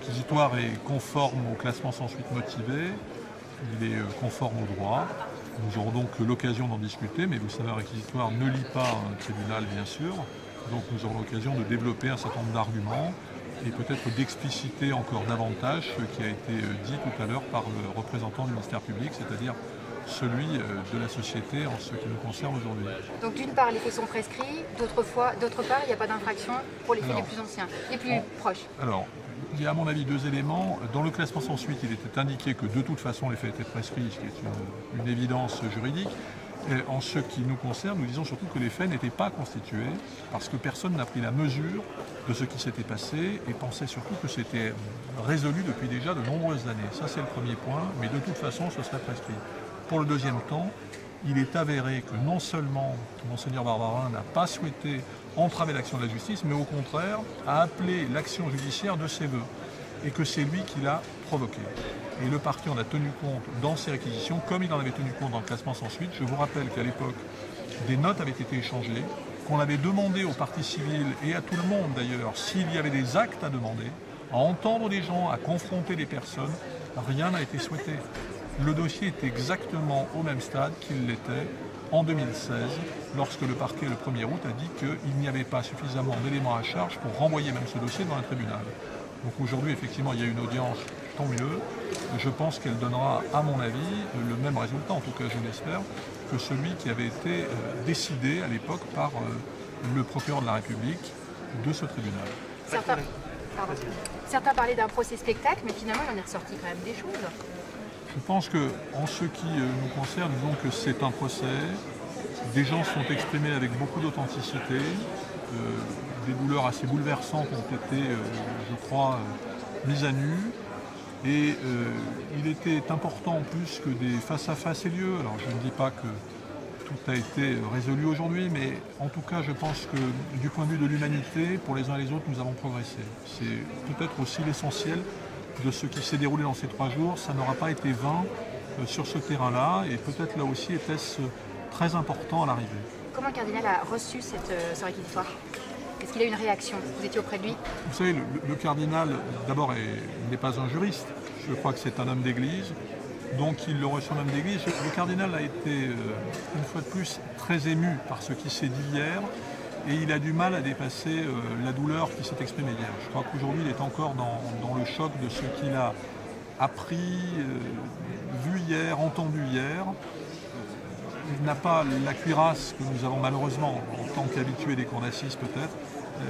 réquisitoire est conforme au classement sans suite motivé, il est euh, conforme au droit. Nous aurons donc l'occasion d'en discuter, mais vous savez, un réquisitoire ne lit pas un tribunal, bien sûr. Donc nous aurons l'occasion de développer un certain nombre d'arguments et peut-être d'expliciter encore davantage ce qui a été euh, dit tout à l'heure par le représentant du ministère public, c'est-à-dire celui euh, de la société en ce qui nous concerne aujourd'hui. Donc d'une part, les faits sont prescrits, d'autre part, il n'y a pas d'infraction pour les faits les plus anciens, les plus proches. Alors, il y a à mon avis deux éléments. Dans le classement sans suite, il était indiqué que de toute façon les faits étaient prescrits, ce qui est une, évidence juridique. en ce qui nous concerne, nous disons surtout que les faits n'étaient pas constitués parce que personne n'a pris la mesure de ce qui s'était passé et pensait surtout que c'était résolu depuis déjà de nombreuses années. Ça c'est le premier point, mais de toute façon ce serait prescrit. Pour le deuxième temps, il est avéré que non seulement Monseigneur Barbarin n'a pas souhaité entraver l'action de la justice, mais au contraire a appelé l'action judiciaire de ses voeux, et que c'est lui qui l'a provoqué. Et le parquet en a tenu compte dans ses réquisitions, comme il en avait tenu compte dans le classement sans suite. Je vous rappelle qu'à l'époque, des notes avaient été échangées, qu'on avait demandé aux parties civiles et à tout le monde d'ailleurs s'il y avait des actes à demander, à entendre les gens, à confronter les personnes. Rien n'a été souhaité le dossier est exactement au même stade qu'il l'était en 2016, lorsque le parquet, le 1er août, a dit qu'il n'y avait pas suffisamment d'éléments à charge pour renvoyer même ce dossier dans un tribunal. Donc aujourd'hui, effectivement, il y a une audience, tant mieux. Je pense qu'elle donnera, à mon avis, le même résultat, en tout cas je l'espère, que celui qui avait été euh, décidé à l'époque par euh, le procureur de la République de ce tribunal. Certains, Certains parlaient d'un procès spectacle, mais finalement, il en est ressorti quand même des choses. Je pense qu'en ce qui euh, nous concerne, disons que c'est un procès. Des gens sont exprimés avec beaucoup d'authenticité. Euh, des douleurs assez bouleversantes ont été, euh, je crois, mises à nu. Et il était important en plus que des face-à-face aient lieu. Alors je ne dis pas que tout a été résolu aujourd'hui, mais en tout cas je pense que du point de vue de l'humanité, pour les uns et les autres, nous avons progressé. C'est peut-être aussi l'essentiel de ce qui s'est déroulé dans ces trois jours, ça n'aura pas été vain euh, sur ce terrain-là, et peut-être là aussi était-ce très important à l'arrivée. Comment le cardinal a reçu cette, euh, ce réquisitoire? Est-ce qu'il a eu une réaction? Vous étiez auprès de lui? Vous savez, le, cardinal, d'abord, n'est pas un juriste. Je crois que c'est un homme d'église. Donc il le reçoit homme d'église. Le cardinal a été, euh, une fois de plus, très ému par ce qui s'est dit hier et il a du mal à dépasser euh, la douleur qui s'est exprimée hier. Je crois qu'aujourd'hui, il est encore dans, le choc de ce qu'il a appris, euh, vu hier, entendu hier. Il n'a pas la cuirasse que nous avons malheureusement en tant qu'habitués des cours d'assises peut-être. Euh,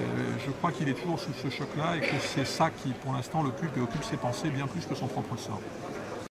je crois qu'il est toujours sous ce choc-là et que c'est ça qui, pour l'instant, l'occupe et occupe ses pensées bien plus que son propre sort.